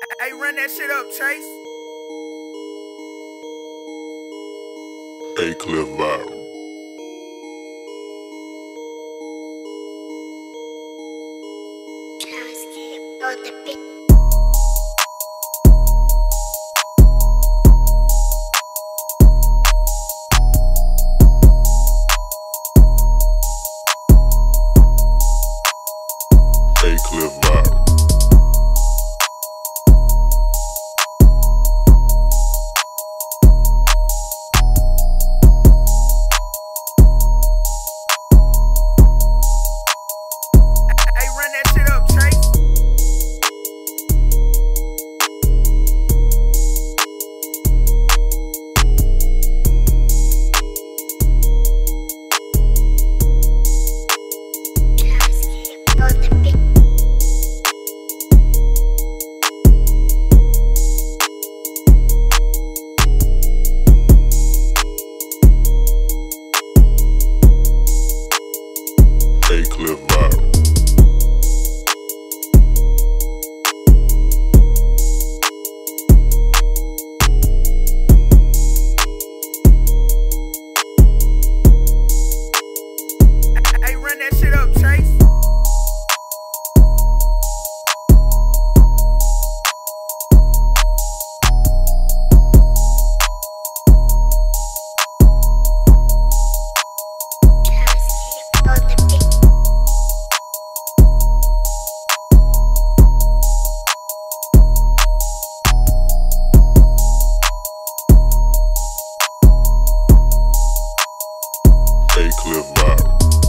Hey, run that shit up, Chase. A cliff viral. On the beat. A clip viral. live They clip.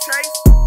chase.